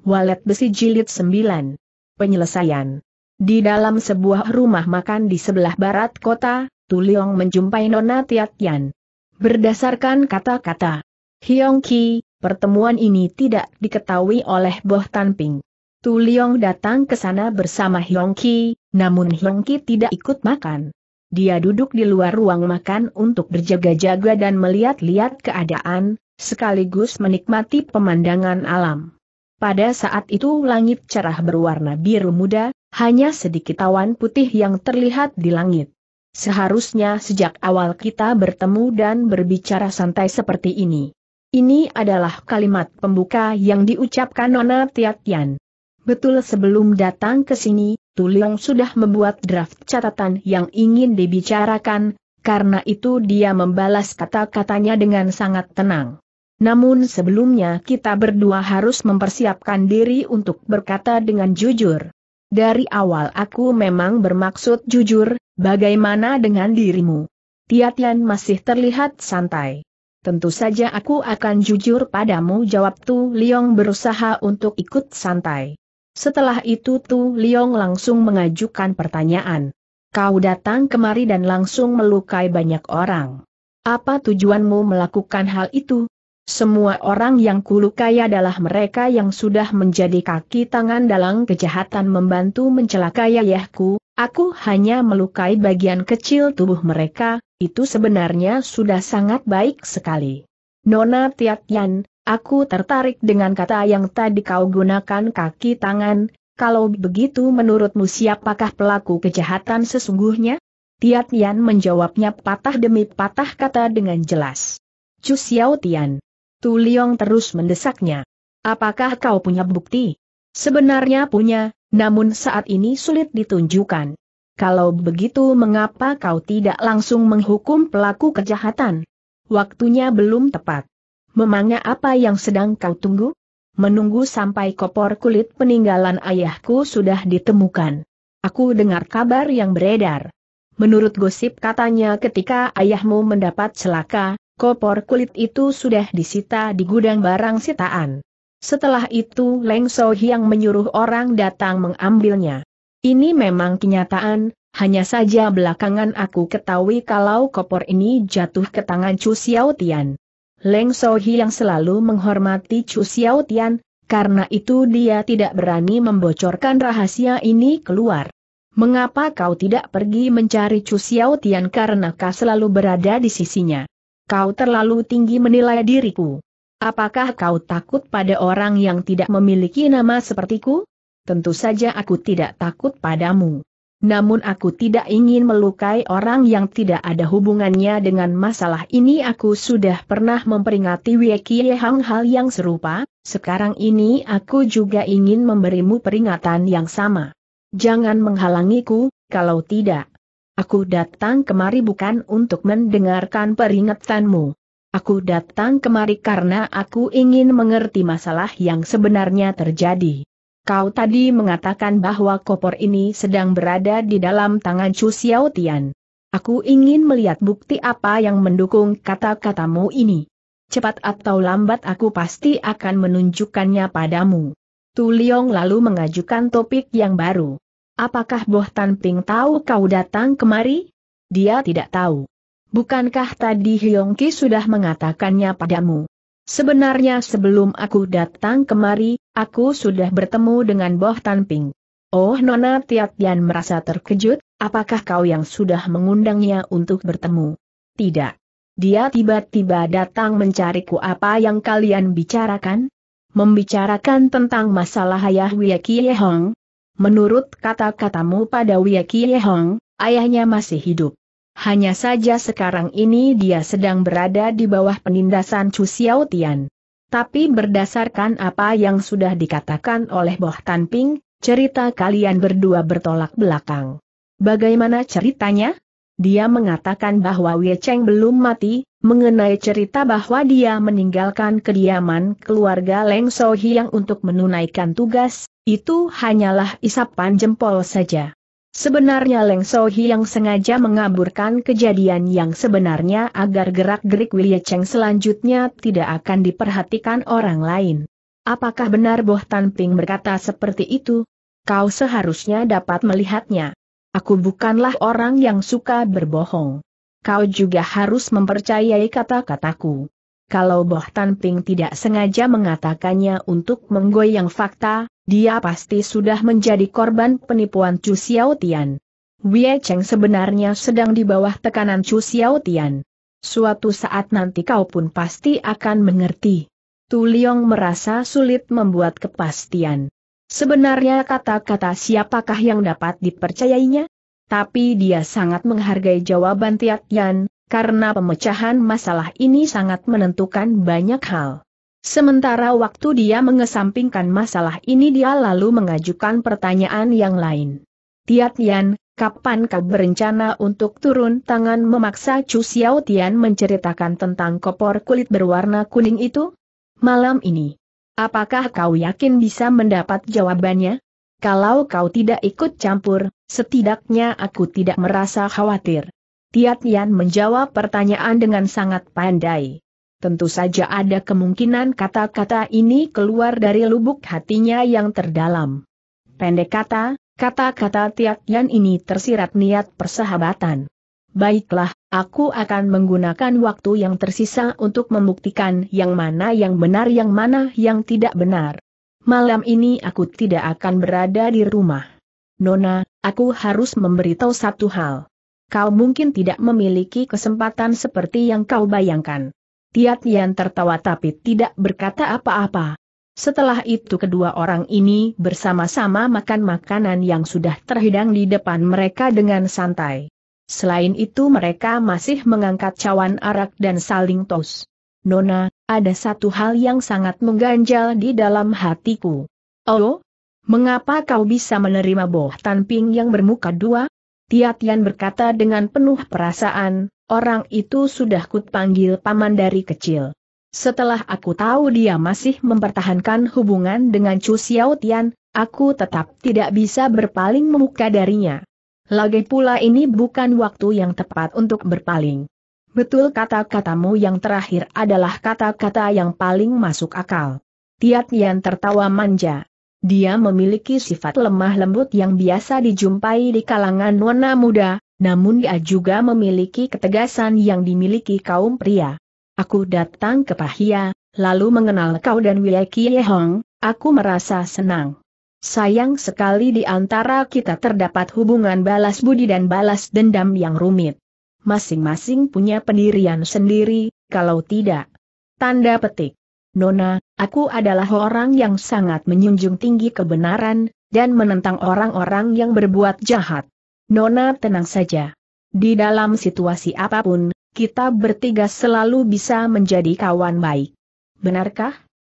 Walet Besi Jilid 9. Penyelesaian. Di dalam sebuah rumah makan di sebelah barat kota, Tuliong menjumpai Nona Tiatian. Berdasarkan kata-kata Hyong Ki, pertemuan ini tidak diketahui oleh Boh Tanping. Tuliong datang ke sana bersama Hyong Ki, namun Hyong Ki tidak ikut makan. Dia duduk di luar ruang makan untuk berjaga-jaga dan melihat-lihat keadaan, sekaligus menikmati pemandangan alam. Pada saat itu langit cerah berwarna biru muda, hanya sedikit awan putih yang terlihat di langit. Seharusnya sejak awal kita bertemu dan berbicara santai seperti ini. Ini adalah kalimat pembuka yang diucapkan Nona Tiatian. Betul sebelum datang ke sini, Tuliong sudah membuat draft catatan yang ingin dibicarakan, karena itu dia membalas kata-katanya dengan sangat tenang. Namun sebelumnya kita berdua harus mempersiapkan diri untuk berkata dengan jujur. Dari awal aku memang bermaksud jujur, bagaimana dengan dirimu? Tiatian masih terlihat santai. Tentu saja aku akan jujur padamu jawab Tu Liong berusaha untuk ikut santai. Setelah itu Tu Liong langsung mengajukan pertanyaan. Kau datang kemari dan langsung melukai banyak orang. Apa tujuanmu melakukan hal itu? Semua orang yang kulukai adalah mereka yang sudah menjadi kaki tangan dalam kejahatan membantu mencelakai ayahku, aku hanya melukai bagian kecil tubuh mereka, itu sebenarnya sudah sangat baik sekali. Nona Tiatian, aku tertarik dengan kata yang tadi kau gunakan kaki tangan, kalau begitu menurutmu siapakah pelaku kejahatan sesungguhnya? Tiatian menjawabnya patah demi patah kata dengan jelas. Chu Tian. Tu Liong terus mendesaknya. Apakah kau punya bukti? Sebenarnya punya, namun saat ini sulit ditunjukkan. Kalau begitu mengapa kau tidak langsung menghukum pelaku kejahatan? Waktunya belum tepat. Memangnya apa yang sedang kau tunggu? Menunggu sampai kopor kulit peninggalan ayahku sudah ditemukan. Aku dengar kabar yang beredar. Menurut gosip katanya ketika ayahmu mendapat celaka, Kopor kulit itu sudah disita di gudang barang sitaan. Setelah itu Leng So Hiang menyuruh orang datang mengambilnya. Ini memang kenyataan, hanya saja belakangan aku ketahui kalau kopor ini jatuh ke tangan Chu Xiao Tian. Leng So Hiang selalu menghormati Chu Xiao Tian, karena itu dia tidak berani membocorkan rahasia ini keluar. Mengapa kau tidak pergi mencari Chu Xiao Tian karena kau selalu berada di sisinya? Kau terlalu tinggi menilai diriku. Apakah kau takut pada orang yang tidak memiliki nama sepertiku? Tentu saja aku tidak takut padamu. Namun aku tidak ingin melukai orang yang tidak ada hubungannya dengan masalah ini aku sudah pernah memperingati Wiekie Hang hal yang serupa, sekarang ini aku juga ingin memberimu peringatan yang sama. Jangan menghalangiku, kalau tidak, Aku datang kemari bukan untuk mendengarkan peringatanmu. Aku datang kemari karena aku ingin mengerti masalah yang sebenarnya terjadi. Kau tadi mengatakan bahwa kopor ini sedang berada di dalam tangan Chu Xiao Tian. Aku ingin melihat bukti apa yang mendukung kata-katamu ini. Cepat atau lambat aku pasti akan menunjukkannya padamu. Tu Liong lalu mengajukan topik yang baru. Apakah Boh Tan Ping tahu kau datang kemari? Dia tidak tahu. Bukankah tadi Hyong Ki sudah mengatakannya padamu? Sebenarnya sebelum aku datang kemari, aku sudah bertemu dengan Boh Tan Ping. Oh Nona Tiatian merasa terkejut, apakah kau yang sudah mengundangnya untuk bertemu? Tidak. Dia tiba-tiba datang mencariku apa yang kalian bicarakan? Membicarakan tentang masalah ayah Wia Kie Hong, Menurut kata-katamu pada Wia Kie Hong, ayahnya masih hidup. Hanya saja sekarang ini dia sedang berada di bawah penindasan Chu Xiao Tian. Tapi berdasarkan apa yang sudah dikatakan oleh Boh Tanping, cerita kalian berdua bertolak belakang. Bagaimana ceritanya? Dia mengatakan bahwa Wei Cheng belum mati, mengenai cerita bahwa dia meninggalkan kediaman keluarga Leng So Hiang untuk menunaikan tugas, itu hanyalah isapan jempol saja. Sebenarnya Leng So Hiang sengaja mengaburkan kejadian yang sebenarnya agar gerak-gerik Wei Cheng selanjutnya tidak akan diperhatikan orang lain. Apakah benar Boh Tan Ping berkata seperti itu? Kau seharusnya dapat melihatnya. Aku bukanlah orang yang suka berbohong. Kau juga harus mempercayai kata-kataku. Kalau Boh Tan Ping tidak sengaja mengatakannya untuk menggoyang fakta, dia pasti sudah menjadi korban penipuan Chu Xiao Tian. Wei Cheng sebenarnya sedang di bawah tekanan Chu Xiao. Suatu saat nanti kau pun pasti akan mengerti. Tu Liong merasa sulit membuat kepastian. Sebenarnya kata-kata siapakah yang dapat dipercayainya? Tapi dia sangat menghargai jawaban Tiat Yan, karena pemecahan masalah ini sangat menentukan banyak hal. Sementara waktu dia mengesampingkan masalah ini dia lalu mengajukan pertanyaan yang lain. Tiat Yan, kapan kau berencana untuk turun tangan memaksa Chu Xiao Tian menceritakan tentang kopor kulit berwarna kuning itu? Malam ini. Apakah kau yakin bisa mendapat jawabannya? Kalau kau tidak ikut campur, setidaknya aku tidak merasa khawatir. Tiat Yan menjawab pertanyaan dengan sangat pandai. Tentu saja ada kemungkinan kata-kata ini keluar dari lubuk hatinya yang terdalam. Pendek kata, kata-kata Tiat Yan ini tersirat niat persahabatan. Baiklah, aku akan menggunakan waktu yang tersisa untuk membuktikan yang mana yang benar yang mana yang tidak benar. Malam ini aku tidak akan berada di rumah. Nona, aku harus memberitahu satu hal. Kau mungkin tidak memiliki kesempatan seperti yang kau bayangkan. Tiat Yan tertawa tapi tidak berkata apa-apa. Setelah itu kedua orang ini bersama-sama makan makanan yang sudah terhidang di depan mereka dengan santai. Selain itu mereka masih mengangkat cawan arak dan saling tos. Nona, ada satu hal yang sangat mengganjal di dalam hatiku. Oh? Mengapa kau bisa menerima Boh Tanping yang bermuka dua? Tiatian berkata dengan penuh perasaan, orang itu sudah panggil paman dari kecil. Setelah aku tahu dia masih mempertahankan hubungan dengan Chu Xiao Tian, aku tetap tidak bisa berpaling memuka darinya. Lagi pula ini bukan waktu yang tepat untuk berpaling. Betul kata-katamu yang terakhir adalah kata-kata yang paling masuk akal. Tiat Yan tertawa manja. Dia memiliki sifat lemah lembut yang biasa dijumpai di kalangan nona muda, namun dia juga memiliki ketegasan yang dimiliki kaum pria. Aku datang ke Pahia, lalu mengenal kau dan Wei Kie Hong, aku merasa senang. Sayang sekali di antara kita terdapat hubungan balas budi dan balas dendam yang rumit. Masing-masing punya pendirian sendiri, kalau tidak. Tanda petik. Nona, aku adalah orang yang sangat menjunjung tinggi kebenaran, dan menentang orang-orang yang berbuat jahat. Nona tenang saja. Di dalam situasi apa pun, kita bertiga selalu bisa menjadi kawan baik. Benarkah?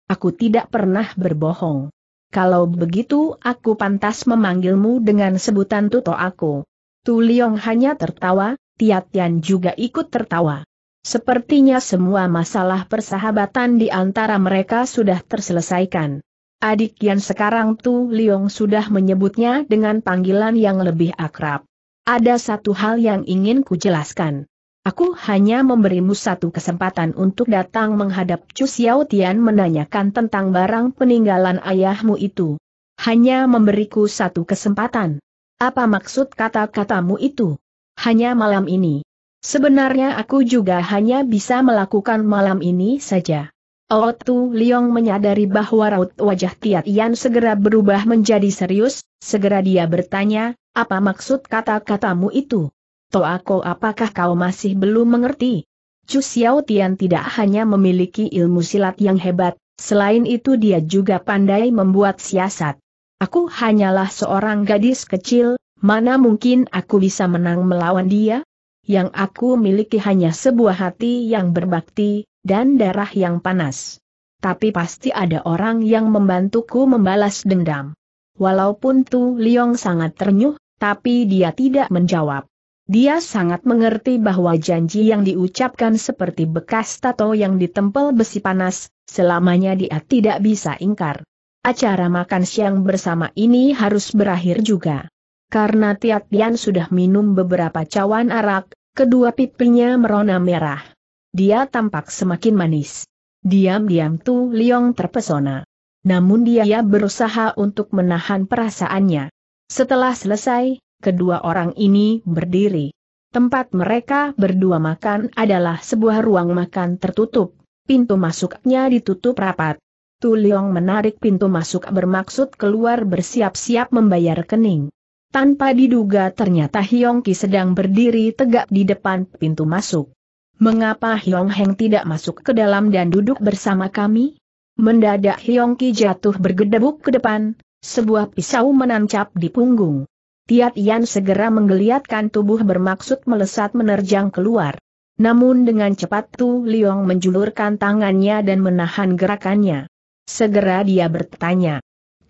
Aku tidak pernah berbohong. Kalau begitu aku pantas memanggilmu dengan sebutan tuto aku. Tu Liong hanya tertawa, Tiatian juga ikut tertawa. Sepertinya semua masalah persahabatan di antara mereka sudah terselesaikan. Adik yang sekarang Tu Liong sudah menyebutnya dengan panggilan yang lebih akrab. Ada satu hal yang ingin kujelaskan. Aku hanya memberimu satu kesempatan untuk datang menghadap Chu Xiao Tian menanyakan tentang barang peninggalan ayahmu itu. Hanya memberiku satu kesempatan. Apa maksud kata-katamu itu? Hanya malam ini. Sebenarnya aku juga hanya bisa melakukan malam ini saja. Oh Tu Liong menyadari bahwa raut wajah Tiat Yan segera berubah menjadi serius, segera dia bertanya, apa maksud kata-katamu itu? Toako apakah kau masih belum mengerti? Chu Xiao Tian tidak hanya memiliki ilmu silat yang hebat, selain itu dia juga pandai membuat siasat. Aku hanyalah seorang gadis kecil, mana mungkin aku bisa menang melawan dia? Yang aku miliki hanya sebuah hati yang berbakti, dan darah yang panas. Tapi pasti ada orang yang membantuku membalas dendam. Walaupun Tu Liong sangat ternyuh, tapi dia tidak menjawab. Dia sangat mengerti bahwa janji yang diucapkan seperti bekas tato yang ditempel besi panas, selamanya dia tidak bisa ingkar. Acara makan siang bersama ini harus berakhir juga. Karena Tiat Tian sudah minum beberapa cawan arak, kedua pipinya merona merah. Dia tampak semakin manis. Diam-diam Tu Liong terpesona. namun dia berusaha untuk menahan perasaannya. Setelah selesai, kedua orang ini berdiri. Tempat mereka berdua makan adalah sebuah ruang makan tertutup, pintu masuknya ditutup rapat. Tu Leong menarik pintu masuk bermaksud keluar bersiap-siap membayar kening. Tanpa diduga ternyata Hiong Ki sedang berdiri tegak di depan pintu masuk. Mengapa Hiong Heng tidak masuk ke dalam dan duduk bersama kami? Mendadak Hiong Ki jatuh bergedebuk ke depan, sebuah pisau menancap di punggung. Tiat Yan segera menggeliatkan tubuh bermaksud melesat menerjang keluar. Namun dengan cepat Tu Liong menjulurkan tangannya dan menahan gerakannya. Segera dia bertanya.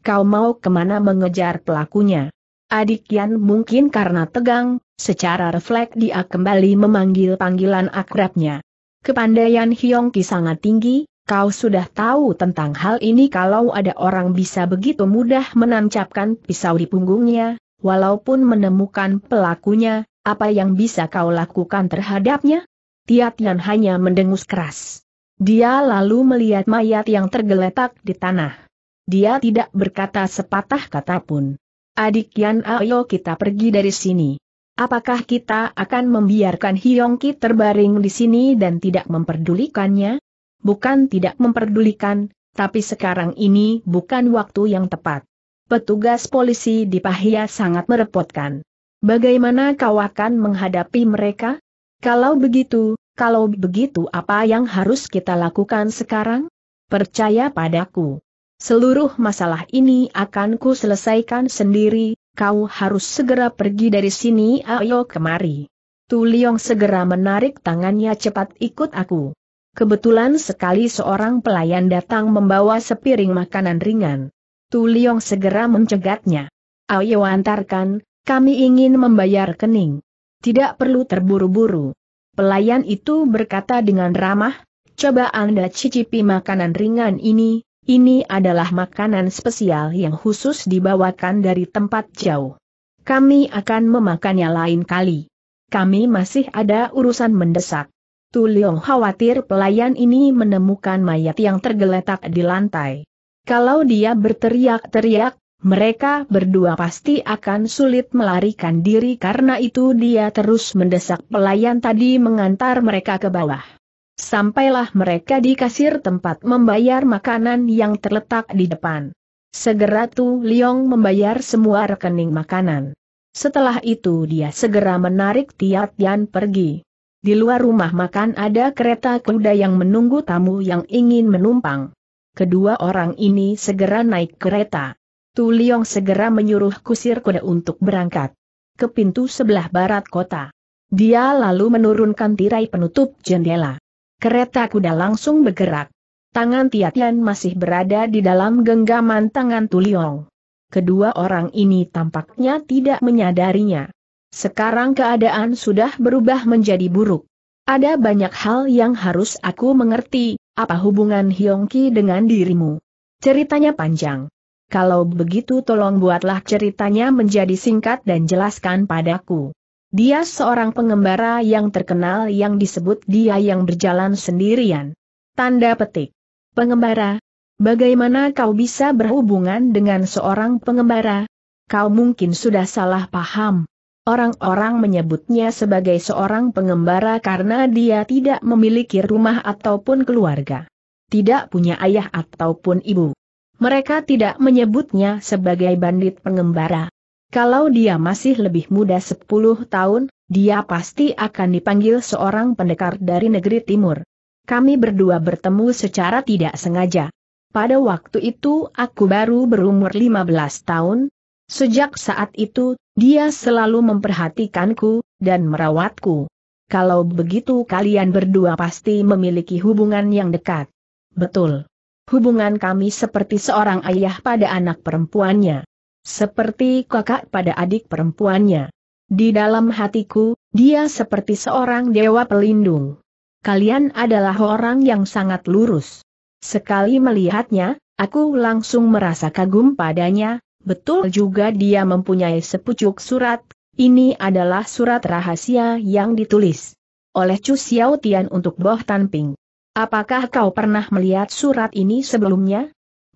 Kau mau ke mana mengejar pelakunya? Adik Yan mungkin karena tegang, secara refleks dia kembali memanggil panggilan akrabnya. Kepandaian Hyong Ki sangat tinggi, kau sudah tahu tentang hal ini kalau ada orang bisa begitu mudah menancapkan pisau di punggungnya, walaupun menemukan pelakunya, apa yang bisa kau lakukan terhadapnya? Tiat Yan hanya mendengus keras. Dia lalu melihat mayat yang tergeletak di tanah. Dia tidak berkata sepatah kata pun. Adik Yan ayo kita pergi dari sini. Apakah kita akan membiarkan Hyongki terbaring di sini dan tidak memperdulikannya? Bukan tidak memperdulikan, tapi sekarang ini bukan waktu yang tepat. Petugas polisi di Pahia sangat merepotkan. Bagaimana kau akan menghadapi mereka? Kalau begitu, kalau begitu apa yang harus kita lakukan sekarang? Percaya padaku. Seluruh masalah ini akan ku selesaikan sendiri, kau harus segera pergi dari sini ayo kemari. Tu Liong segera menarik tangannya cepat ikut aku. Kebetulan sekali seorang pelayan datang membawa sepiring makanan ringan. Tu Liong segera mencegatnya. Ayo antarkan, kami ingin membayar kening. Tidak perlu terburu-buru. Pelayan itu berkata dengan ramah, coba Anda cicipi makanan ringan ini, ini adalah makanan spesial yang khusus dibawakan dari tempat jauh. Kami akan memakannya lain kali. Kami masih ada urusan mendesak. Tu Leong khawatir pelayan ini menemukan mayat yang tergeletak di lantai. Kalau dia berteriak-teriak, mereka berdua pasti akan sulit melarikan diri karena itu dia terus mendesak pelayan tadi mengantar mereka ke bawah. Sampailah mereka di kasir tempat membayar makanan yang terletak di depan. Segera Tu Liong membayar semua rekening makanan. Setelah itu dia segera menarik Tiat Yan pergi. Di luar rumah makan ada kereta kuda yang menunggu tamu yang ingin menumpang. Kedua orang ini segera naik kereta. Tu Liong segera menyuruh kusir kuda untuk berangkat ke pintu sebelah barat kota. Dia lalu menurunkan tirai penutup jendela. Kereta kuda langsung bergerak. Tangan Tiatian masih berada di dalam genggaman tangan Tuliong. Kedua orang ini tampaknya tidak menyadarinya. Sekarang keadaan sudah berubah menjadi buruk. Ada banyak hal yang harus aku mengerti, apa hubungan Hyongki dengan dirimu. Ceritanya panjang. Kalau begitu tolong buatlah ceritanya menjadi singkat dan jelaskan padaku. Dia seorang pengembara yang terkenal yang disebut dia yang berjalan sendirian. Tanda petik. Pengembara? Bagaimana kau bisa berhubungan dengan seorang pengembara? Kau mungkin sudah salah paham. Orang-orang menyebutnya sebagai seorang pengembara karena dia tidak memiliki rumah ataupun keluarga. Tidak punya ayah ataupun ibu. Mereka tidak menyebutnya sebagai bandit pengembara. Kalau dia masih lebih muda 10 tahun, dia pasti akan dipanggil seorang pendekar dari negeri timur. Kami berdua bertemu secara tidak sengaja. Pada waktu itu aku baru berumur 15 tahun. Sejak saat itu, dia selalu memperhatikanku, dan merawatku. Kalau begitu kalian berdua pasti memiliki hubungan yang dekat. Betul. Hubungan kami seperti seorang ayah pada anak perempuannya. Seperti kakak pada adik perempuannya. Di dalam hatiku, dia seperti seorang dewa pelindung. Kalian adalah orang yang sangat lurus. Sekali melihatnya, aku langsung merasa kagum padanya, betul juga dia mempunyai sepucuk surat, ini adalah surat rahasia yang ditulis oleh Chu Xiao Tian untuk Boh Tanping. Apakah kau pernah melihat surat ini sebelumnya?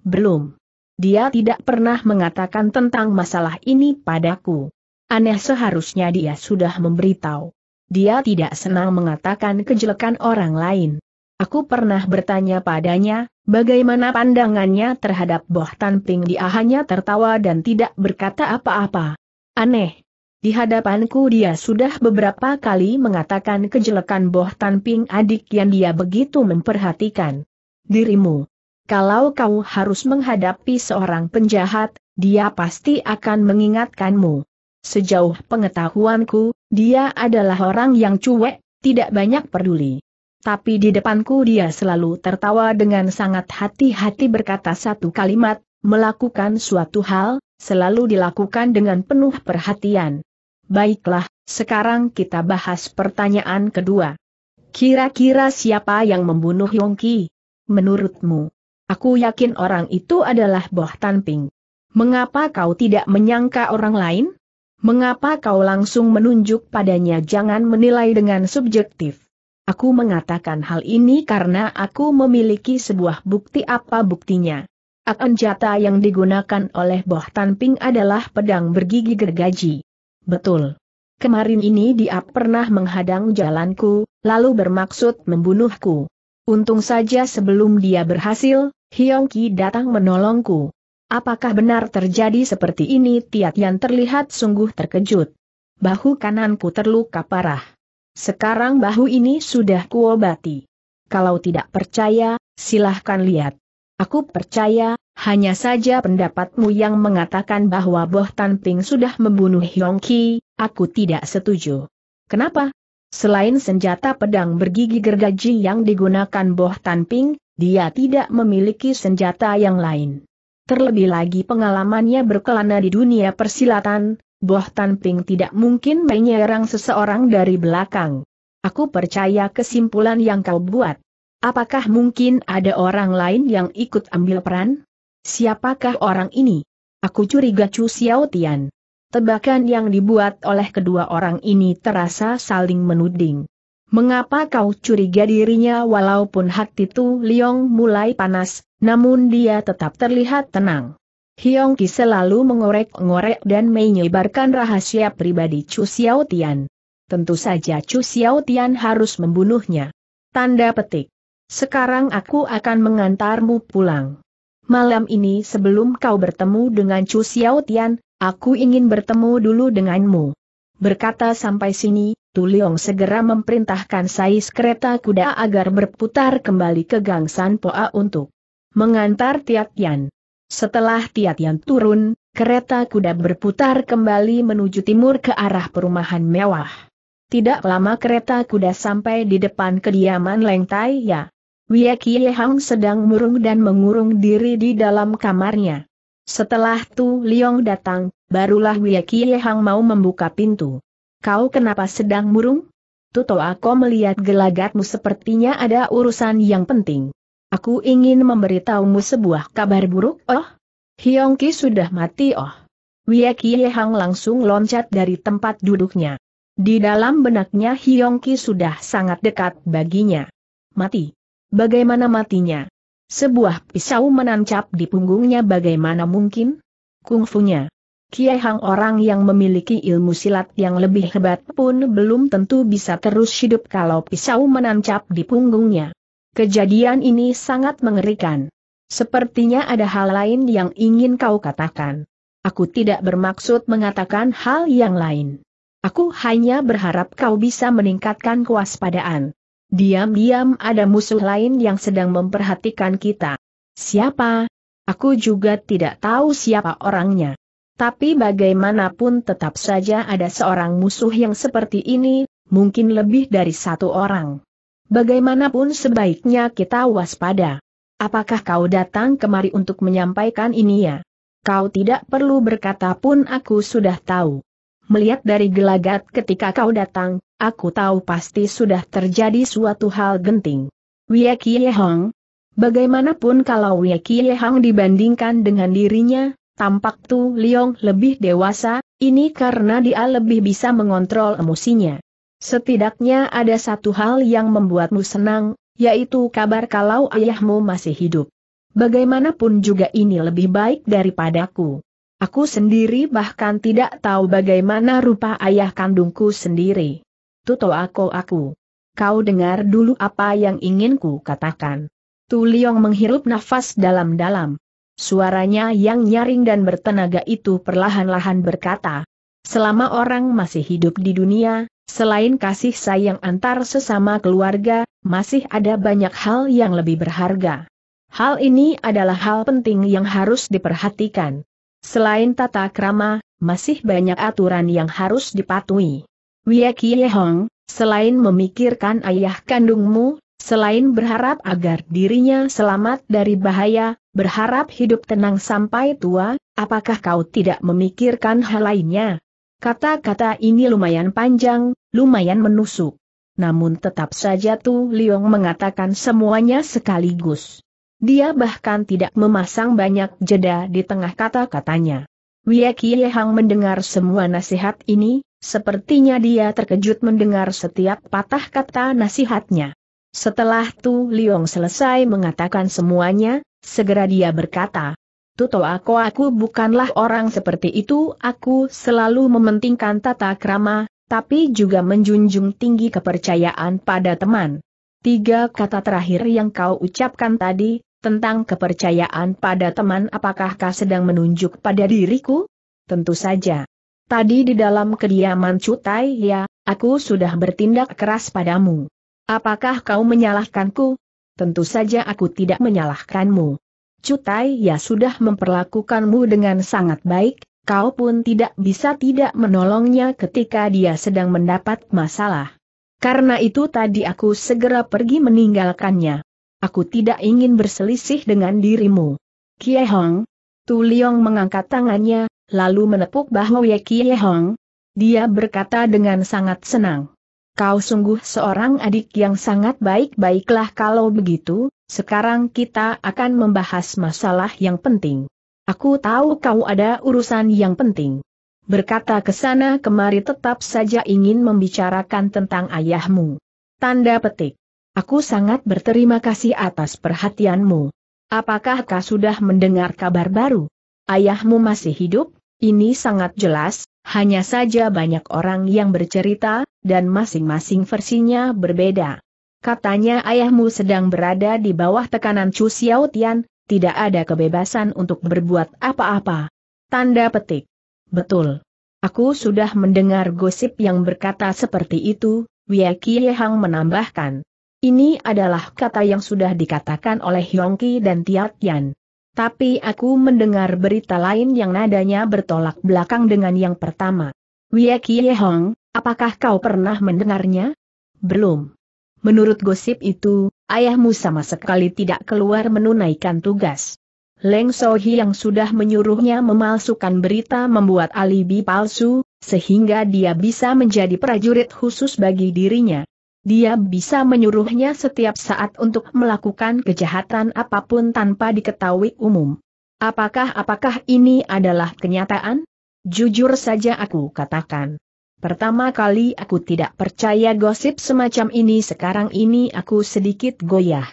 belum. Dia tidak pernah mengatakan tentang masalah ini padaku. Aneh seharusnya dia sudah memberitahu. Dia tidak senang mengatakan kejelekan orang lain. Aku pernah bertanya padanya, bagaimana pandangannya terhadap Boh Tanping dia hanya tertawa dan tidak berkata apa-apa. Aneh, di hadapanku dia sudah beberapa kali mengatakan kejelekan Boh Tanping adik yang dia begitu memperhatikan. Dirimu. Kalau kau harus menghadapi seorang penjahat, dia pasti akan mengingatkanmu. Sejauh pengetahuanku, dia adalah orang yang cuek, tidak banyak peduli. Tapi di depanku dia selalu tertawa dengan sangat hati-hati berkata satu kalimat, melakukan suatu hal, selalu dilakukan dengan penuh perhatian. Baiklah, sekarang kita bahas pertanyaan kedua. Kira-kira siapa yang membunuh Yongki? Menurutmu? Aku yakin orang itu adalah Boh Tanping. Mengapa kau tidak menyangka orang lain? Mengapa kau langsung menunjuk padanya jangan menilai dengan subjektif? Aku mengatakan hal ini karena aku memiliki sebuah bukti apa buktinya. Akan jata yang digunakan oleh Boh Tanping adalah pedang bergigi gergaji. Betul. Kemarin ini dia pernah menghadang jalanku, lalu bermaksud membunuhku. Untung saja sebelum dia berhasil, Hyongki datang menolongku. Apakah benar terjadi seperti ini? Tiat yang terlihat sungguh terkejut. Bahu kananku terluka parah. Sekarang bahu ini sudah kuobati. Kalau tidak percaya, silahkan lihat. Aku percaya, hanya saja pendapatmu yang mengatakan bahwa Boh Tanping sudah membunuh Ki, aku tidak setuju. Kenapa? Selain senjata pedang bergigi gergaji yang digunakan Boh Tanping, dia tidak memiliki senjata yang lain. Terlebih lagi pengalamannya berkelana di dunia persilatan, Boh Tanping tidak mungkin menyerang seseorang dari belakang. Aku percaya kesimpulan yang kau buat. Apakah mungkin ada orang lain yang ikut ambil peran? Siapakah orang ini? Aku curiga Chu Xiao Tian. Tebakan yang dibuat oleh kedua orang ini terasa saling menuding. Mengapa kau curiga dirinya walaupun hati Tu Liong mulai panas, namun dia tetap terlihat tenang. Hiong Ki selalu mengorek-ngorek dan menyebarkan rahasia pribadi Chu Xiao Tian. Tentu saja Chu Xiao Tian harus membunuhnya. Tanda petik. Sekarang aku akan mengantarmu pulang. Malam ini sebelum kau bertemu dengan Chu Xiao Tian, aku ingin bertemu dulu denganmu. Berkata sampai sini, Tu Leong segera memerintahkan sais kereta kuda agar berputar kembali ke Gang San Poa untuk mengantar Tiat Tian. Setelah Tiat Tian turun, kereta kuda berputar kembali menuju timur ke arah perumahan mewah. Tidak lama kereta kuda sampai di depan kediaman Leng Tai Ya. Wia Kie Hang sedang murung dan mengurung diri di dalam kamarnya. Setelah Tu Liong datang, barulah Wia Kie Hang mau membuka pintu. Kau kenapa sedang murung? Tuto aku melihat gelagatmu sepertinya ada urusan yang penting. Aku ingin memberitahumu sebuah kabar buruk, oh? Hyongki sudah mati, oh. Wia Kie Hang langsung loncat dari tempat duduknya. Di dalam benaknya Hyongki sudah sangat dekat baginya. Mati. Bagaimana matinya? Sebuah pisau menancap di punggungnya bagaimana mungkin? Kungfunya. Kiai Hang orang yang memiliki ilmu silat yang lebih hebat pun belum tentu bisa terus hidup kalau pisau menancap di punggungnya. Kejadian ini sangat mengerikan. Sepertinya ada hal lain yang ingin kau katakan. Aku tidak bermaksud mengatakan hal yang lain. Aku hanya berharap kau bisa meningkatkan kewaspadaan. Diam-diam ada musuh lain yang sedang memperhatikan kita. Siapa? Aku juga tidak tahu siapa orangnya. Tapi bagaimanapun tetap saja ada seorang musuh yang seperti ini, mungkin lebih dari satu orang. Bagaimanapun sebaiknya kita waspada. Apakah kau datang kemari untuk menyampaikan ini ya? Kau tidak perlu berkata pun aku sudah tahu. Melihat dari gelagat ketika kau datang, aku tahu pasti sudah terjadi suatu hal genting. Wia Kie Hong, bagaimanapun kalau Wia Kie Hong dibandingkan dengan dirinya, tampak Tu Liong lebih dewasa, ini karena dia lebih bisa mengontrol emosinya. Setidaknya ada satu hal yang membuatmu senang, yaitu kabar kalau ayahmu masih hidup. Bagaimanapun juga ini lebih baik daripadaku. Aku sendiri bahkan tidak tahu bagaimana rupa ayah kandungku sendiri. Tuto aku aku. Kau dengar dulu apa yang ingin ku katakan. Tu Liong menghirup nafas dalam-dalam. Suaranya yang nyaring dan bertenaga itu perlahan-lahan berkata, Selama orang masih hidup di dunia, selain kasih sayang antar sesama keluarga, masih ada banyak hal yang lebih berharga. Hal ini adalah hal penting yang harus diperhatikan. Selain tata krama, masih banyak aturan yang harus dipatuhi. Wia Kie Hong, selain memikirkan ayah kandungmu, selain berharap agar dirinya selamat dari bahaya, berharap hidup tenang sampai tua, apakah kau tidak memikirkan hal lainnya? Kata-kata ini lumayan panjang, lumayan menusuk. Namun tetap saja Tu Liong mengatakan semuanya sekaligus. Dia bahkan tidak memasang banyak jeda di tengah kata-katanya. Wia Kie Hang mendengar semua nasihat ini, sepertinya dia terkejut mendengar setiap patah kata nasihatnya. Setelah Tu Liong selesai mengatakan semuanya, segera dia berkata, Tuto aku aku bukanlah orang seperti itu, aku selalu mementingkan tata krama, tapi juga menjunjung tinggi kepercayaan pada teman. Tiga kata terakhir yang kau ucapkan tadi, tentang kepercayaan pada teman apakah kau sedang menunjuk pada diriku? Tentu saja. Tadi di dalam kediaman Cutai ya, aku sudah bertindak keras padamu. Apakah kau menyalahkanku? Tentu saja aku tidak menyalahkanmu. Cutai ya sudah memperlakukanmu dengan sangat baik, kau pun tidak bisa tidak menolongnya ketika dia sedang mendapat masalah. Karena itu tadi aku segera pergi meninggalkannya aku tidak ingin berselisih dengan dirimu. Kie Hong, Tu Liong mengangkat tangannya, lalu menepuk bahu Ye Kie Hong. Dia berkata dengan sangat senang. Kau sungguh seorang adik yang sangat baik-baiklah kalau begitu, sekarang kita akan membahas masalah yang penting. Aku tahu kau ada urusan yang penting. Berkata ke sana kemari tetap saja ingin membicarakan tentang ayahmu. Tanda petik. Aku sangat berterima kasih atas perhatianmu. Apakah kau sudah mendengar kabar baru? Ayahmu masih hidup? Ini sangat jelas, hanya saja banyak orang yang bercerita, dan masing-masing versinya berbeda. Katanya ayahmu sedang berada di bawah tekanan Chu Xiao Tian, tidak ada kebebasan untuk berbuat apa-apa. Tanda petik. Betul. Aku sudah mendengar gosip yang berkata seperti itu, Kie Hang menambahkan. Ini adalah kata yang sudah dikatakan oleh Yongki dan Tiat Yan. Tapi aku mendengar berita lain yang nadanya bertolak belakang dengan yang pertama. Wia Kie Hong, apakah kau pernah mendengarnya? Belum. Menurut gosip itu, ayahmu sama sekali tidak keluar menunaikan tugas. Leng Sohi yang sudah menyuruhnya memalsukan berita membuat alibi palsu, sehingga dia bisa menjadi prajurit khusus bagi dirinya dia bisa menyuruhnya setiap saat untuk melakukan kejahatan apa pun tanpa diketahui umum. Apakah-apakah ini adalah kenyataan? Jujur saja aku katakan. Pertama kali aku tidak percaya gosip semacam ini sekarang ini aku sedikit goyah.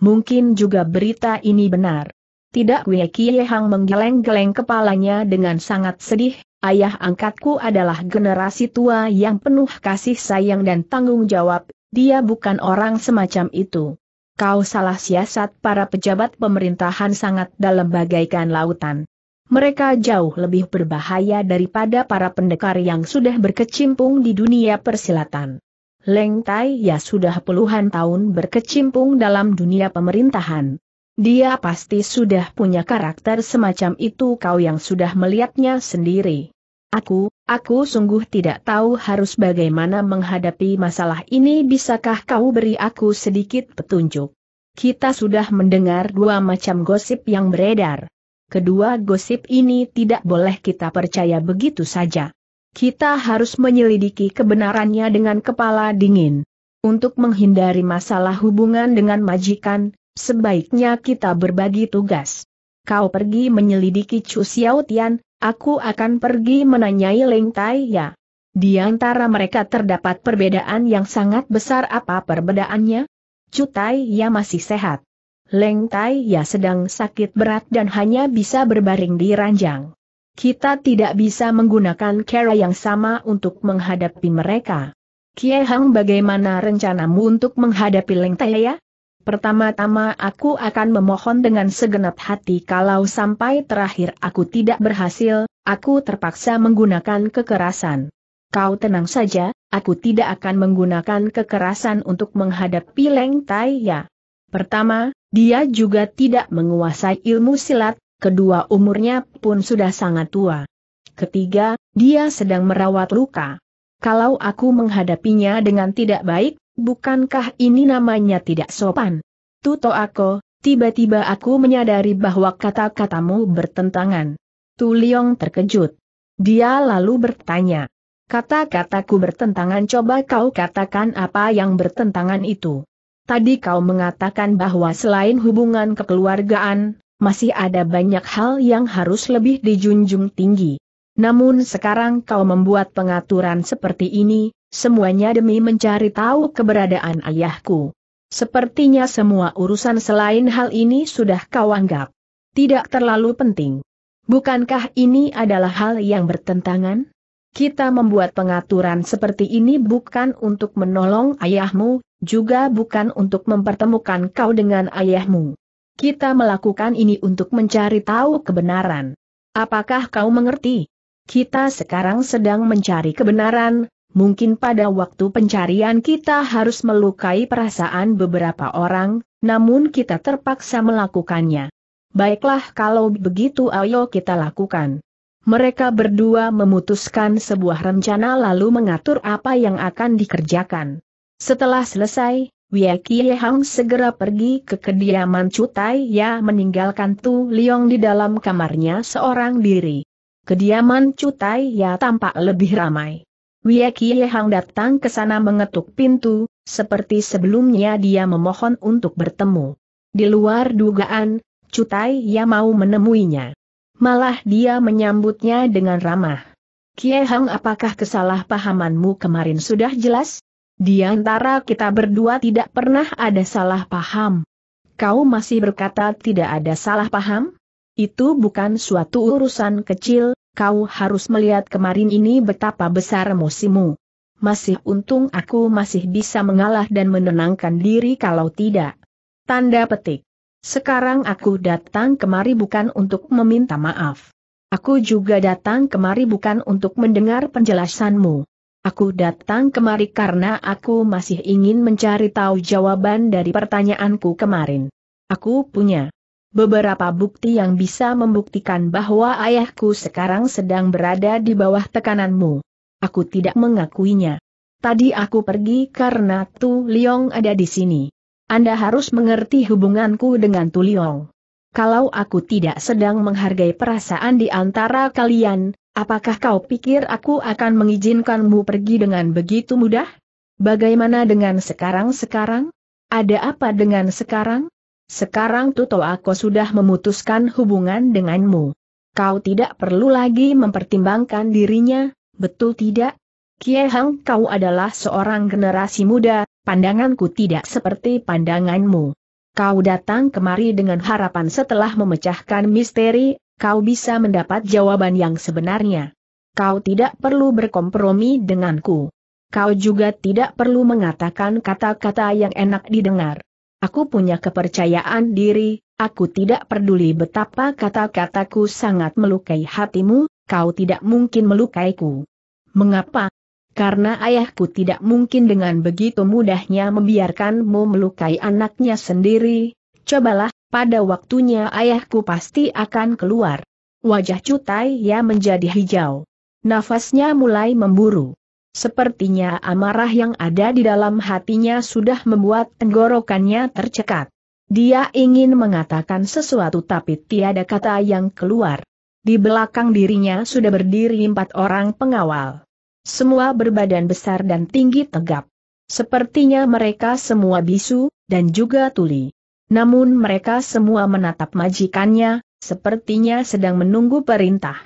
Mungkin juga berita ini benar. Tidak Wei Hang menggeleng-geleng kepalanya dengan sangat sedih, ayah angkatku adalah generasi tua yang penuh kasih sayang dan tanggung jawab, dia bukan orang semacam itu. Kau salah siasat para pejabat pemerintahan sangat dalam bagaikan lautan. Mereka jauh lebih berbahaya daripada para pendekar yang sudah berkecimpung di dunia persilatan. Leng Tai ya sudah puluhan tahun berkecimpung dalam dunia pemerintahan. Dia pasti sudah punya karakter semacam itu kau yang sudah melihatnya sendiri. Aku, aku sungguh tidak tahu harus bagaimana menghadapi masalah ini bisakah kau beri aku sedikit petunjuk. Kita sudah mendengar dua macam gosip yang beredar. Kedua gosip ini tidak boleh kita percaya begitu saja. Kita harus menyelidiki kebenarannya dengan kepala dingin. Untuk menghindari masalah hubungan dengan majikan, Sebaiknya kita berbagi tugas. Kau pergi menyelidiki Chu Xiao Tian, aku akan pergi menanyai Leng Tai ya. Di antara mereka terdapat perbedaan yang sangat besar apa perbedaannya? Chu Tai ya masih sehat. Leng Tai ya sedang sakit berat dan hanya bisa berbaring di ranjang. Kita tidak bisa menggunakan cara yang sama untuk menghadapi mereka. Kie Hang bagaimana rencanamu untuk menghadapi Leng Tai ya? Pertama-tama aku akan memohon dengan segenap hati kalau sampai terakhir aku tidak berhasil, aku terpaksa menggunakan kekerasan. Kau tenang saja, aku tidak akan menggunakan kekerasan untuk menghadapi Leng Tai ya. Pertama, dia juga tidak menguasai ilmu silat, kedua umurnya pun sudah sangat tua. Ketiga, dia sedang merawat luka. Kalau aku menghadapinya dengan tidak baik, Bukankah ini namanya tidak sopan? Tuto aku, tiba-tiba aku menyadari bahwa kata-katamu bertentangan. Tu Liong terkejut. Dia lalu bertanya. Kata-kataku bertentangan coba kau katakan apa yang bertentangan itu. Tadi kau mengatakan bahwa selain hubungan kekeluargaan, masih ada banyak hal yang harus lebih dijunjung tinggi. Namun sekarang kau membuat pengaturan seperti ini, semuanya demi mencari tahu keberadaan ayahku. Sepertinya semua urusan selain hal ini sudah kau anggap tidak terlalu penting. Bukankah ini adalah hal yang bertentangan? Kita membuat pengaturan seperti ini bukan untuk menolong ayahmu, juga bukan untuk mempertemukan kau dengan ayahmu. Kita melakukan ini untuk mencari tahu kebenaran. Apakah kau mengerti? Kita sekarang sedang mencari kebenaran, Mungkin pada waktu pencarian kita harus melukai perasaan beberapa orang, namun kita terpaksa melakukannya. Baiklah kalau begitu ayo kita lakukan. Mereka berdua memutuskan sebuah rencana lalu mengatur apa yang akan dikerjakan. Setelah selesai, Wei Hang segera pergi ke kediaman Cutai ya meninggalkan Tu Liong di dalam kamarnya seorang diri. Kediaman Cutai ya tampak lebih ramai. Wei Kie Hang datang ke sana mengetuk pintu, seperti sebelumnya dia memohon untuk bertemu. Di luar dugaan, Cutai ya mau menemuinya. Malah dia menyambutnya dengan ramah. Kie Hang apakah kesalahpahamanmu kemarin sudah jelas? Di antara kita berdua tidak pernah ada salah paham. Kau masih berkata tidak ada salah paham? Itu bukan suatu urusan kecil, kau harus melihat kemarin ini betapa besar emosimu. Masih untung aku masih bisa mengalah dan menenangkan diri kalau tidak. Tanda petik. Sekarang aku datang kemari bukan untuk meminta maaf. Aku juga datang kemari bukan untuk mendengar penjelasanmu. Aku datang kemari karena aku masih ingin mencari tahu jawaban dari pertanyaanku kemarin. Aku punya beberapa bukti yang bisa membuktikan bahwa ayahku sekarang sedang berada di bawah tekananmu. Aku tidak mengakuinya. Tadi aku pergi karena Tu Liong ada di sini. Anda harus mengerti hubunganku dengan Tu Liong. Kalau aku tidak sedang menghargai perasaan di antara kalian, apakah kau pikir aku akan mengizinkanmu pergi dengan begitu mudah? Bagaimana dengan sekarang-sekarang? Ada apa dengan sekarang? Sekarang Tuto aku sudah memutuskan hubungan denganmu. Kau tidak perlu lagi mempertimbangkan dirinya, betul tidak? Kie Hang kau adalah seorang generasi muda, pandanganku tidak seperti pandanganmu. Kau datang kemari dengan harapan setelah memecahkan misteri, kau bisa mendapat jawaban yang sebenarnya. Kau tidak perlu berkompromi denganku. Kau juga tidak perlu mengatakan kata-kata yang enak didengar. Aku punya kepercayaan diri, aku tidak peduli betapa kata-kataku sangat melukai hatimu, kau tidak mungkin melukaiku. Mengapa? Karena ayahku tidak mungkin dengan begitu mudahnya membiarkanmu melukai anaknya sendiri. Cobalah, pada waktunya ayahku pasti akan keluar. Wajah Cutai ya menjadi hijau. Nafasnya mulai memburu. Sepertinya amarah yang ada di dalam hatinya sudah membuat tenggorokannya tercekat. Dia ingin mengatakan sesuatu tapi tiada kata yang keluar. Di belakang dirinya sudah berdiri empat orang pengawal. Semua berbadan besar dan tinggi tegap. Sepertinya mereka semua bisu, dan juga tuli. Namun mereka semua menatap majikannya, sepertinya sedang menunggu perintah.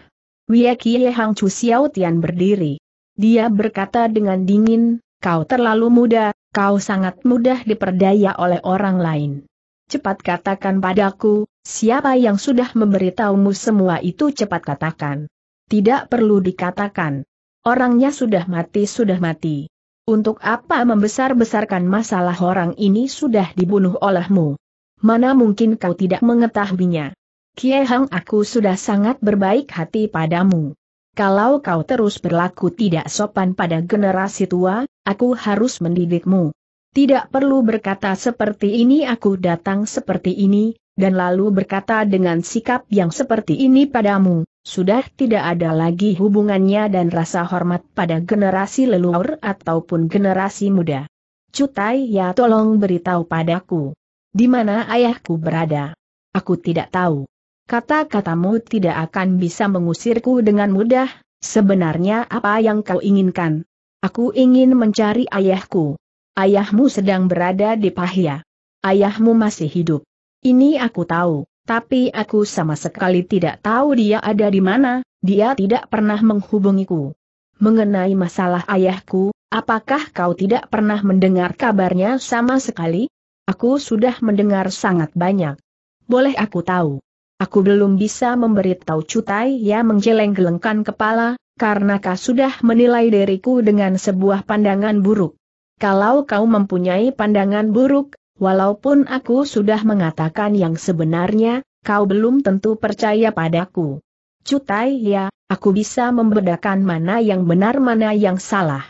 Wiekie Kie Hang Chu Xiao Tian berdiri. Dia berkata dengan dingin, kau terlalu muda, kau sangat mudah diperdaya oleh orang lain. Cepat katakan padaku, siapa yang sudah memberitahumu semua itu cepat katakan. Tidak perlu dikatakan. Orangnya sudah mati sudah mati. Untuk apa membesar-besarkan masalah orang ini sudah dibunuh olehmu? Mana mungkin kau tidak mengetahuinya? Kie Hang aku sudah sangat berbaik hati padamu. Kalau kau terus berlaku tidak sopan pada generasi tua, aku harus mendidikmu. Tidak perlu berkata seperti ini aku datang seperti ini, dan lalu berkata dengan sikap yang seperti ini padamu, sudah tidak ada lagi hubungannya dan rasa hormat pada generasi leluhur ataupun generasi muda. Cutai ya tolong beritahu padaku. Di mana ayahku berada? Aku tidak tahu. Kata-katamu tidak akan bisa mengusirku dengan mudah, sebenarnya apa yang kau inginkan? Aku ingin mencari ayahku. Ayahmu sedang berada di Pahya. Ayahmu masih hidup. Ini aku tahu, tapi aku sama sekali tidak tahu dia ada di mana, dia tidak pernah menghubungiku. Mengenai masalah ayahku, apakah kau tidak pernah mendengar kabarnya sama sekali? Aku sudah mendengar sangat banyak. Boleh aku tahu? Aku belum bisa memberitahu Cutai ya menggeleng-gelengkan kepala, karena kau sudah menilai diriku dengan sebuah pandangan buruk. Kalau kau mempunyai pandangan buruk, walaupun aku sudah mengatakan yang sebenarnya, kau belum tentu percaya padaku. Cutai ya, aku bisa membedakan mana yang benar mana yang salah.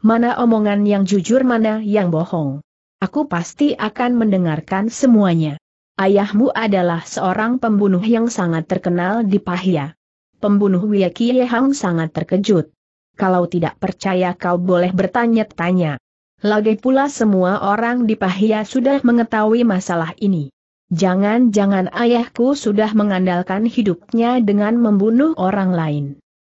Mana omongan yang jujur mana yang bohong. Aku pasti akan mendengarkan semuanya. Ayahmu adalah seorang pembunuh yang sangat terkenal di Pahya. Pembunuh Wiekie Hang sangat terkejut. Kalau tidak percaya kau boleh bertanya-tanya. Lagi pula semua orang di Pahia sudah mengetahui masalah ini. Jangan-jangan ayahku sudah mengandalkan hidupnya dengan membunuh orang lain.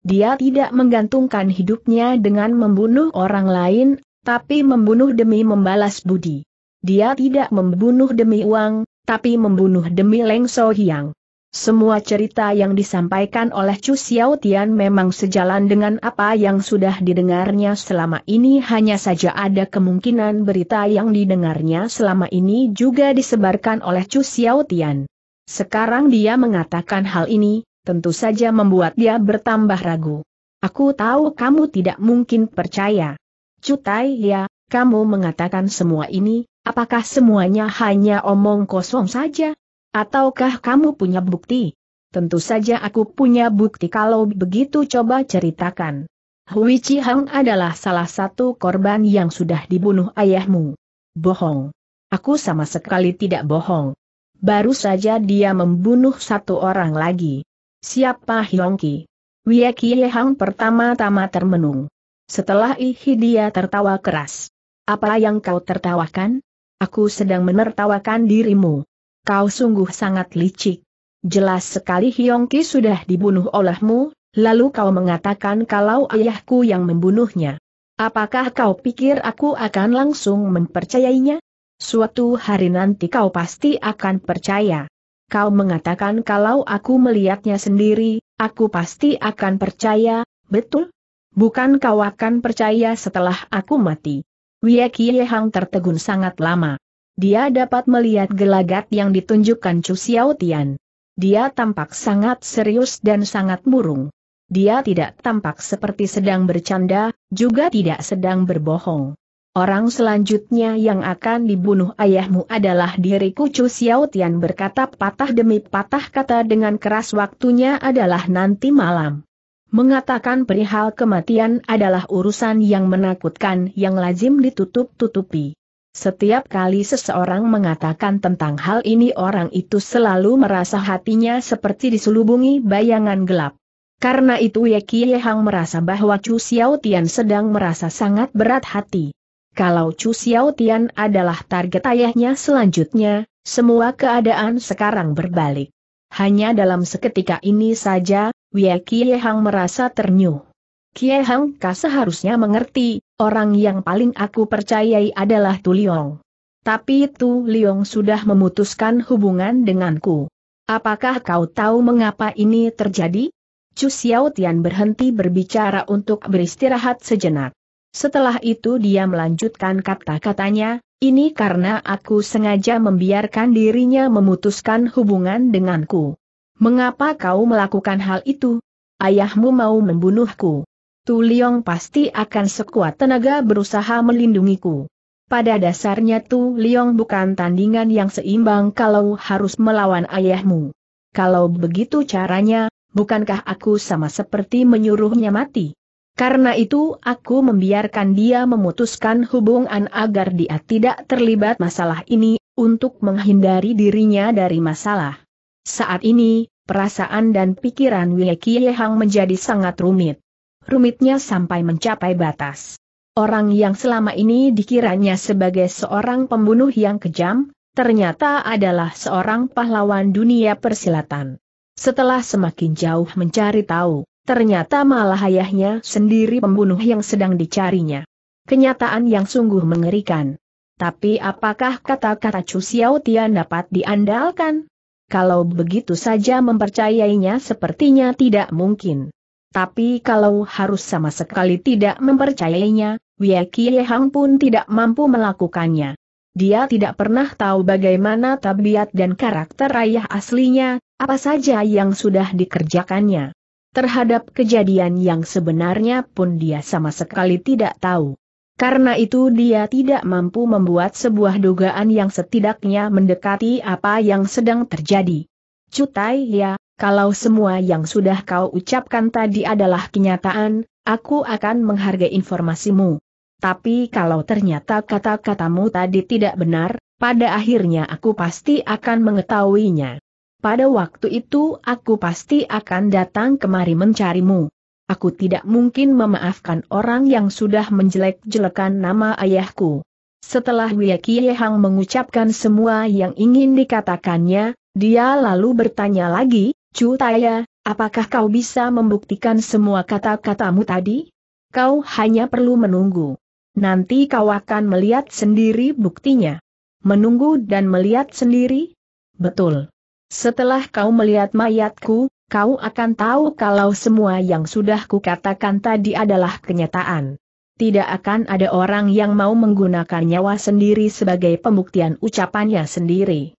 Dia tidak menggantungkan hidupnya dengan membunuh orang lain, tapi membunuh demi membalas budi. Dia tidak membunuh demi uang, tapi membunuh demi Leng So Hiang. Semua cerita yang disampaikan oleh Chu Xiao Tian memang sejalan dengan apa yang sudah didengarnya selama ini hanya saja ada kemungkinan berita yang didengarnya selama ini juga disebarkan oleh Chu Xiao Tian. Sekarang dia mengatakan hal ini, tentu saja membuat dia bertambah ragu. Aku tahu kamu tidak mungkin percaya. Cutai ya, kamu mengatakan semua ini, apakah semuanya hanya omong kosong saja? Ataukah kamu punya bukti? Tentu saja aku punya bukti kalau begitu coba ceritakan. Hui Chi Hang adalah salah satu korban yang sudah dibunuh ayahmu. Bohong. Aku sama sekali tidak bohong. Baru saja dia membunuh satu orang lagi. Siapa Hiongki? Wei Kie Hang pertama-tama termenung. Setelah ihi dia tertawa keras. Apa yang kau tertawakan? Aku sedang menertawakan dirimu. Kau sungguh sangat licik. Jelas sekali Hiongki sudah dibunuh olehmu, lalu kau mengatakan kalau ayahku yang membunuhnya. Apakah kau pikir aku akan langsung mempercayainya? Suatu hari nanti kau pasti akan percaya. Kau mengatakan kalau aku melihatnya sendiri, aku pasti akan percaya, betul? Bukan kau akan percaya setelah aku mati. Wie Kie Hang tertegun sangat lama. Dia dapat melihat gelagat yang ditunjukkan Chu Xiao Tian. Dia tampak sangat serius dan sangat murung. Dia tidak tampak seperti sedang bercanda, juga tidak sedang berbohong. Orang selanjutnya yang akan dibunuh ayahmu adalah diriku Chu Xiao Tian berkata patah demi patah kata dengan keras waktunya adalah nanti malam. Mengatakan perihal kematian adalah urusan yang menakutkan yang lazim ditutup-tutupi. Setiap kali seseorang mengatakan tentang hal ini orang itu selalu merasa hatinya seperti diselubungi bayangan gelap. Karena itu Ye Kie Hang merasa bahwa Chu Xiao Tian sedang merasa sangat berat hati. Kalau Chu Xiao Tian adalah target ayahnya selanjutnya, semua keadaan sekarang berbalik. Hanya dalam seketika ini saja, Ye Kie Hang merasa ternyuh. Kie Hang seharusnya mengerti, Orang yang paling aku percayai adalah Tu Liong. Tapi Tu Liong sudah memutuskan hubungan denganku. Apakah kau tahu mengapa ini terjadi? Chu Xiao Tian berhenti berbicara untuk beristirahat sejenak. Setelah itu dia melanjutkan kata-katanya, Ini karena aku sengaja membiarkan dirinya memutuskan hubungan denganku. Mengapa kau melakukan hal itu? Ayahmu mau membunuhku. Tu Liong pasti akan sekuat tenaga berusaha melindungiku. Pada dasarnya Tu Liong bukan tandingan yang seimbang kalau harus melawan ayahmu. Kalau begitu caranya, bukankah aku sama seperti menyuruhnya mati? Karena itu aku membiarkan dia memutuskan hubungan agar dia tidak terlibat masalah ini, untuk menghindari dirinya dari masalah. Saat ini, perasaan dan pikiran Wei Hang menjadi sangat rumit. Rumitnya sampai mencapai batas. Orang yang selama ini dikiranya sebagai seorang pembunuh yang kejam, ternyata adalah seorang pahlawan dunia persilatan. Setelah semakin jauh mencari tahu, ternyata malah ayahnya sendiri pembunuh yang sedang dicarinya. Kenyataan yang sungguh mengerikan. Tapi apakah kata-kata Chu Xiao Tian dapat diandalkan? Kalau begitu saja mempercayainya sepertinya tidak mungkin. Tapi kalau harus sama sekali tidak mempercayainya, Wei Hang pun tidak mampu melakukannya. Dia tidak pernah tahu bagaimana tabiat dan karakter ayah aslinya, apa saja yang sudah dikerjakannya. Terhadap kejadian yang sebenarnya pun dia sama sekali tidak tahu. Karena itu dia tidak mampu membuat sebuah dugaan yang setidaknya mendekati apa yang sedang terjadi. Cutai ya, kalau semua yang sudah kau ucapkan tadi adalah kenyataan, aku akan menghargai informasimu. Tapi kalau ternyata kata-katamu tadi tidak benar, pada akhirnya aku pasti akan mengetahuinya. Pada waktu itu aku pasti akan datang kemari mencarimu. Aku tidak mungkin memaafkan orang yang sudah menjelek-jelekan nama ayahku. Setelah Wei Hang mengucapkan semua yang ingin dikatakannya, dia lalu bertanya lagi, Cu Taya, apakah kau bisa membuktikan semua kata-katamu tadi? Kau hanya perlu menunggu. Nanti kau akan melihat sendiri buktinya. Menunggu dan melihat sendiri? Betul. Setelah kau melihat mayatku, kau akan tahu kalau semua yang sudah kukatakan tadi adalah kenyataan. Tidak akan ada orang yang mau menggunakan nyawa sendiri sebagai pembuktian ucapannya sendiri.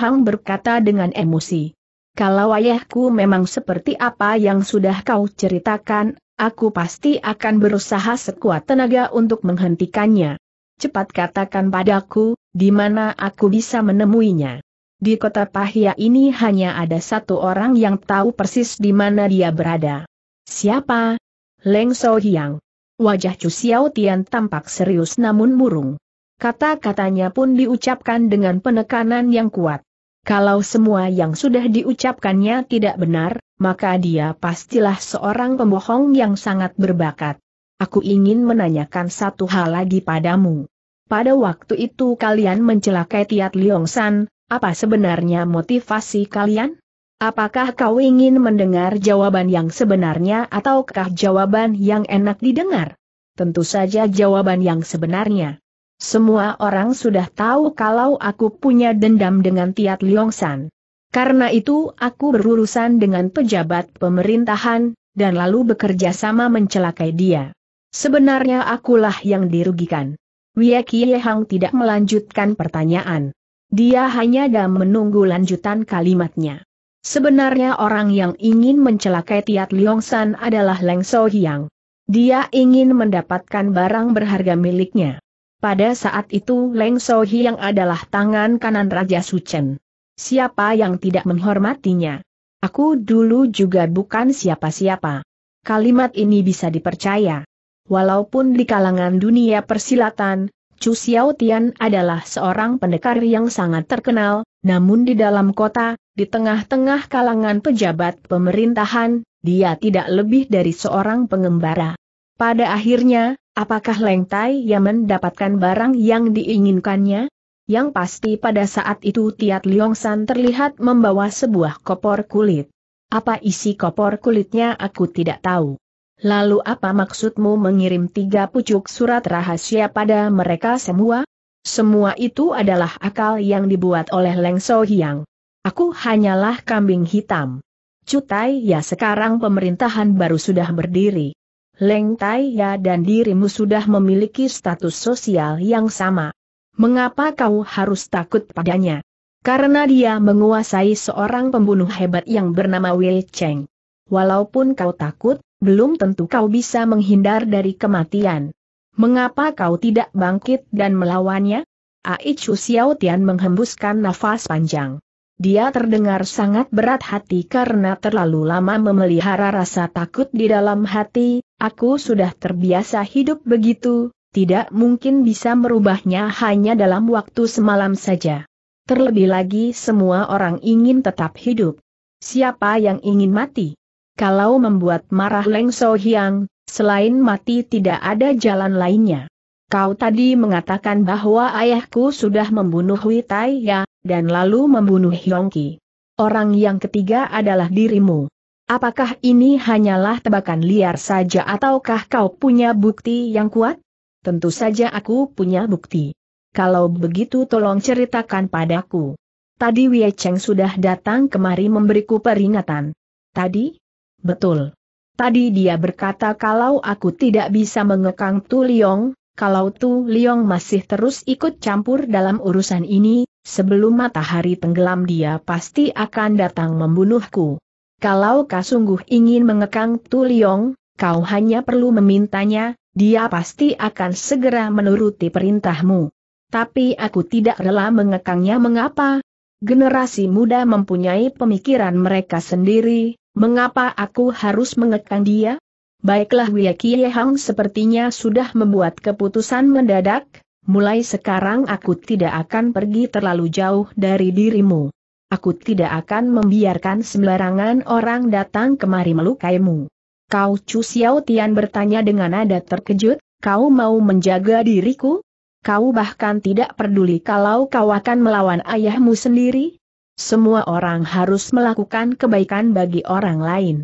Hang berkata dengan emosi. Kalau ayahku memang seperti apa yang sudah kau ceritakan, aku pasti akan berusaha sekuat tenaga untuk menghentikannya. Cepat katakan padaku, di mana aku bisa menemuinya. Di kota Pahia ini hanya ada satu orang yang tahu persis di mana dia berada. Siapa? Leng So Hiang. Wajah Chu Xiao Tian tampak serius namun murung. Kata-katanya pun diucapkan dengan penekanan yang kuat. Kalau semua yang sudah diucapkannya tidak benar, maka dia pastilah seorang pembohong yang sangat berbakat. Aku ingin menanyakan satu hal lagi padamu. Pada waktu itu kalian mencelakai Tiat Liong San, apa sebenarnya motivasi kalian? Apakah kau ingin mendengar jawaban yang sebenarnya ataukah jawaban yang enak didengar? Tentu saja jawaban yang sebenarnya. Semua orang sudah tahu kalau aku punya dendam dengan Tiat Liongsan. Karena itu aku berurusan dengan pejabat pemerintahan, dan lalu bekerja sama mencelakai dia. Sebenarnya akulah yang dirugikan. Wei Hang tidak melanjutkan pertanyaan. Dia hanya dan menunggu lanjutan kalimatnya. Sebenarnya orang yang ingin mencelakai Tiat Liongsan adalah Leng So Hiang. Dia ingin mendapatkan barang berharga miliknya. Pada saat itu Leng Sohi yang adalah tangan kanan Raja Suchen. Siapa yang tidak menghormatinya? Aku dulu juga bukan siapa-siapa. Kalimat ini bisa dipercaya. Walaupun di kalangan dunia persilatan, Chu Xiao Tian adalah seorang pendekar yang sangat terkenal, namun di dalam kota, di tengah-tengah kalangan pejabat pemerintahan, dia tidak lebih dari seorang pengembara. Pada akhirnya, Apakah Leng Tai yang mendapatkan barang yang diinginkannya? Yang pasti pada saat itu Tiat Liong San terlihat membawa sebuah kopor kulit. Apa isi kopor kulitnya aku tidak tahu. Lalu apa maksudmu mengirim tiga pucuk surat rahasia pada mereka semua? Semua itu adalah akal yang dibuat oleh Leng So Hiang. Aku hanyalah kambing hitam. Cutai ya sekarang pemerintahan baru sudah berdiri. Leng Tai Ya dan dirimu sudah memiliki status sosial yang sama. Mengapa kau harus takut padanya? Karena dia menguasai seorang pembunuh hebat yang bernama Wei Cheng. Walaupun kau takut, belum tentu kau bisa menghindar dari kematian. Mengapa kau tidak bangkit dan melawannya? Aichu Xiao Tian menghembuskan nafas panjang. Dia terdengar sangat berat hati karena terlalu lama memelihara rasa takut di dalam hati, aku sudah terbiasa hidup begitu, tidak mungkin bisa merubahnya hanya dalam waktu semalam saja. Terlebih lagi semua orang ingin tetap hidup. Siapa yang ingin mati? Kalau membuat marah Leng So Hiang, selain mati tidak ada jalan lainnya. Kau tadi mengatakan bahwa ayahku sudah membunuh Hui Tai Ya, dan lalu membunuh Hyongki. Orang yang ketiga adalah dirimu. Apakah ini hanyalah tebakan liar saja ataukah kau punya bukti yang kuat? Tentu saja aku punya bukti. Kalau begitu tolong ceritakan padaku. Tadi Wei Cheng sudah datang kemari memberiku peringatan. Tadi? Betul. Tadi dia berkata kalau aku tidak bisa mengekang Tu Liong, kalau Tu Liong masih terus ikut campur dalam urusan ini, sebelum matahari tenggelam dia pasti akan datang membunuhku. Kalau kau sungguh ingin mengekang Tu Liong, kau hanya perlu memintanya, dia pasti akan segera menuruti perintahmu. Tapi aku tidak rela mengekangnya mengapa? Generasi muda mempunyai pemikiran mereka sendiri, mengapa aku harus mengekang dia? Baiklah Wia Hang sepertinya sudah membuat keputusan mendadak, mulai sekarang aku tidak akan pergi terlalu jauh dari dirimu. Aku tidak akan membiarkan sembarangan orang datang kemari melukaimu. Kau Chu Xiao Tian bertanya dengan nada terkejut, kau mau menjaga diriku? Kau bahkan tidak peduli kalau kau akan melawan ayahmu sendiri? Semua orang harus melakukan kebaikan bagi orang lain.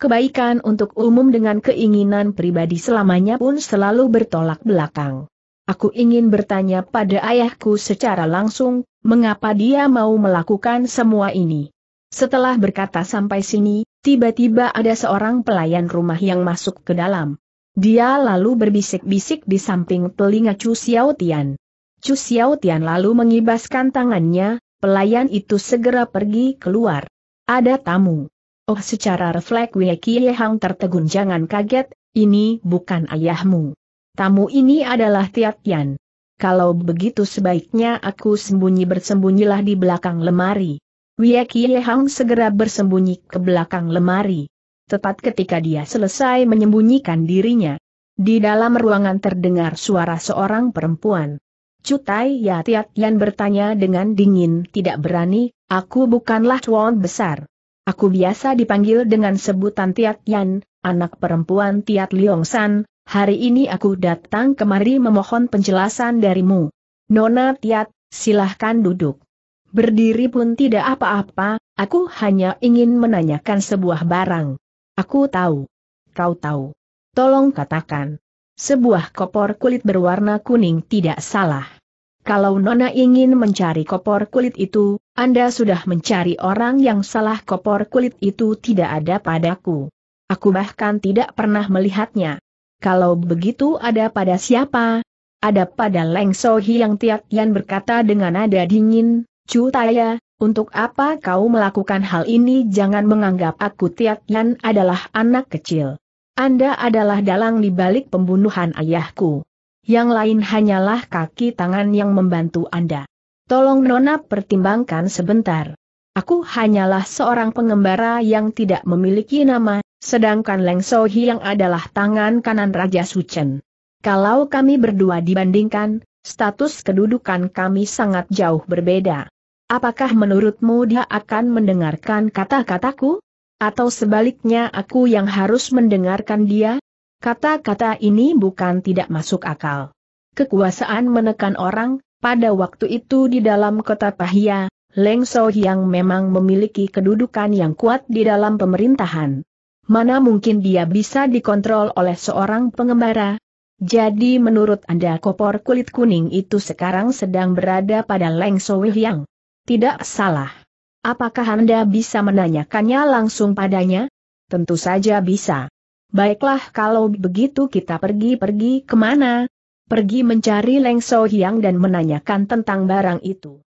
Kebaikan untuk umum dengan keinginan pribadi selamanya pun selalu bertolak belakang. Aku ingin bertanya pada ayahku secara langsung, mengapa dia mau melakukan semua ini. Setelah berkata sampai sini, tiba-tiba ada seorang pelayan rumah yang masuk ke dalam. Dia lalu berbisik-bisik di samping telinga Chu Xiao Tian. Chu Xiao Tian lalu mengibaskan tangannya, pelayan itu segera pergi keluar. Ada tamu. Oh secara refleks Wei Kie Hang tertegun jangan kaget, ini bukan ayahmu. Tamu ini adalah Tiat Tian. Kalau begitu sebaiknya aku sembunyi bersembunyilah di belakang lemari. Wei Kie Hang segera bersembunyi ke belakang lemari. Tepat ketika dia selesai menyembunyikan dirinya, di dalam ruangan terdengar suara seorang perempuan. Cutai ya Tiat Yan bertanya dengan dingin tidak berani, aku bukanlah tuan besar. Aku biasa dipanggil dengan sebutan Tiat Yan, anak perempuan Tiat Liong San, hari ini aku datang kemari memohon penjelasan darimu. Nona Tiat, silahkan duduk. Berdiri pun tidak apa-apa, aku hanya ingin menanyakan sebuah barang. Aku tahu. Kau tahu. Tolong katakan. Sebuah kopor kulit berwarna kuning tidak salah. Kalau Nona ingin mencari kopor kulit itu, Anda sudah mencari orang yang salah kopor kulit itu tidak ada padaku. Aku bahkan tidak pernah melihatnya. Kalau begitu ada pada siapa? Ada pada Leng Sohi yang Tiat Yan berkata dengan nada dingin, Cu Taya, untuk apa kau melakukan hal ini jangan menganggap aku Tiat Yan adalah anak kecil. Anda adalah dalang di balik pembunuhan ayahku. Yang lain hanyalah kaki tangan yang membantu Anda. Tolong Nona pertimbangkan sebentar. Aku hanyalah seorang pengembara yang tidak memiliki nama, sedangkan Leng Sohi yang adalah tangan kanan Raja Suchen. Kalau kami berdua dibandingkan, status kedudukan kami sangat jauh berbeda. Apakah menurutmu dia akan mendengarkan kata-kataku? Atau sebaliknya aku yang harus mendengarkan dia? Kata-kata ini bukan tidak masuk akal. Kekuasaan menekan orang, pada waktu itu di dalam kota Pahia, Leng So yang memang memiliki kedudukan yang kuat di dalam pemerintahan. Mana mungkin dia bisa dikontrol oleh seorang pengembara? Jadi menurut Anda kopor kulit kuning itu sekarang sedang berada pada Leng So yang tidak salah. Apakah Anda bisa menanyakannya langsung padanya? Tentu saja bisa. Baiklah kalau begitu kita pergi-pergi ke mana? pergi mencari Leng So Hiang dan menanyakan tentang barang itu.